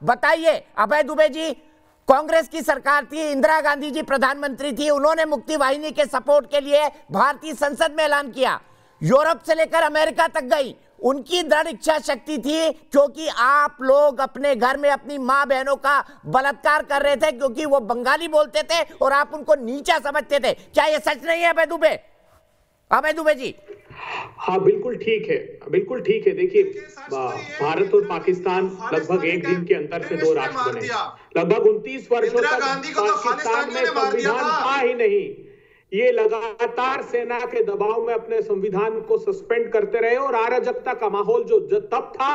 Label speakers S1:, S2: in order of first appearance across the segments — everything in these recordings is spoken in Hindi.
S1: बताइए। अभय दुबे जी, कांग्रेस की सरकार थी, इंदिरा गांधी जी प्रधानमंत्री थी, उन्होंने मुक्ति वाहिनी के सपोर्ट के लिए भारतीय संसद में ऐलान किया। यूरोप से लेकर अमेरिका तक गई। उनकी दृढ़ इच्छा शक्ति थी, क्योंकि आप लोग अपने घर में अपनी माँ बहनों का बलात्कार कर रहे थे, क्योंकि वो बंगाली बोलते थे और आप उनको नीचा समझते थे। क्या ये सच नहीं है अभय दुबे? अभय दुबे जी
S2: हाँ बिल्कुल ठीक है बिल्कुल ठीक है। देखिए भारत और पाकिस्तान लगभग एक दिन के अंतर से दो राष्ट्र बने। लगभग उनतीस वर्षों तक तो पाकिस्तान में संविधान था। ही नहीं। ये लगातार सेना के दबाव में अपने संविधान को सस्पेंड करते रहे और अराजकता का माहौल जो तब था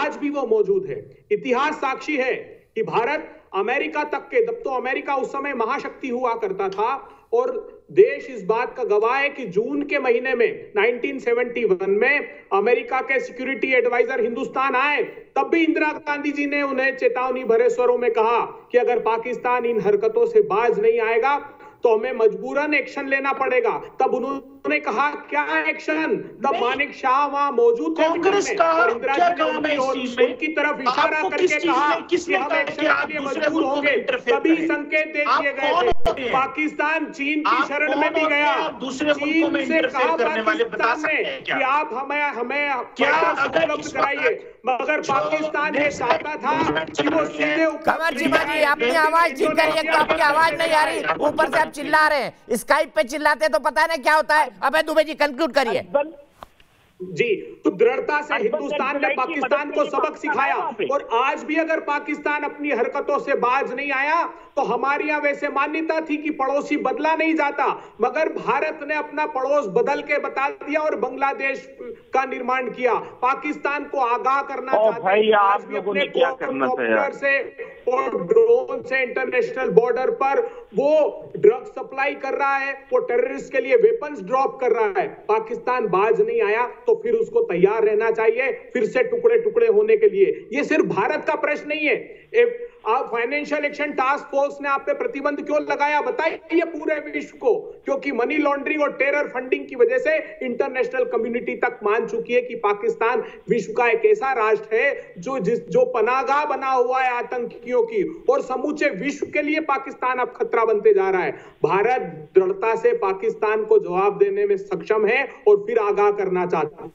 S2: आज भी वो मौजूद है। इतिहास साक्षी है कि भारत अमेरिका तक के जब तो अमेरिका उस समय महाशक्ति हुआ करता था और देश इस बात का गवाह है कि जून के महीने में 1971 में अमेरिका के सिक्योरिटी एडवाइजर हिंदुस्तान आए, तब भी इंदिरा गांधी जी ने उन्हें चेतावनी भरे स्वरों में कहा कि अगर पाकिस्तान इन हरकतों से बाज नहीं आएगा तो हमें मजबूरन एक्शन लेना पड़ेगा। तब उन्होंने कहा क्या एक्शन द मानिक शाह वहाँ मौजूद थे
S3: कांग्रेस का
S2: इंदिरा जी ने उनकी तरफ़ इशारा करके कहा कि हम एक्शन के लिए मजबूर होंगे। तभी संकेत दे दिए गए थे। पाकिस्तान चीन की शरण में भी गया।
S3: दूसरे
S2: चीन से कहा पाकिस्तान ने कि आप हमें हमें क्या उपलब्ध कराइए। मगर पाकिस्तान ये चाहता था कि वो सीधे
S1: कमर जी बाजी अपनी आवाज़ ठीक करिए आपकी आवाज़ नहीं आ रही। ऊपर से आप चिल्ला रहे हैं। स्काइप पे चिल्लाते तो पता नहीं क्या होता है। अबे दुबे जी कंक्लूड करिए।
S2: जी तो दृढ़ता से हिंदुस्तान ने पाकिस्तान को सबक सिखाया। और आज भी अगर पाकिस्तान अपनी हरकतों से बाज नहीं आया तो हमारी यहाँ वैसे मान्यता थी कि पड़ोसी बदला नहीं जाता। मगर भारत ने अपना पड़ोस बदल के बता दिया और बांग्लादेश का निर्माण किया। पाकिस्तान को आगाह करना चाहते
S3: हैं। आज भी अपने
S2: से और ड्रोन से इंटरनेशनल बॉर्डर पर वो ड्रग सप्लाई कर रहा है, वो टेररिस्ट के लिए वेपन्स ड्रॉप कर रहा है। पाकिस्तान बाज नहीं आया तो फिर उसको तैयार रहना चाहिए, फिर से टुकड़े टुकड़े होने के लिए। ये सिर्फ़ भारत का प्रश्न नहीं है। फाइनेंशियल एक्शन टास्क फोर्स ने आप पे प्रतिबंध क्यों लगाया, बताइए पूरे विश्व को। क्योंकि मनी लॉन्ड्रिंग और टेरर फंडिंग की वजह से इंटरनेशनल कम्युनिटी तक मान चुकी है कि पाकिस्तान विश्व का एक ऐसा राष्ट्र है जो जिस, जो पनागाह बना हुआ है आतंकियों की और समूचे विश्व के लिए पाकिस्तान अब खतरा बनते जा रहा है। भारत दृढ़ता से पाकिस्तान को जवाब देने में सक्षम है और फिर आगाह करना चाहता है।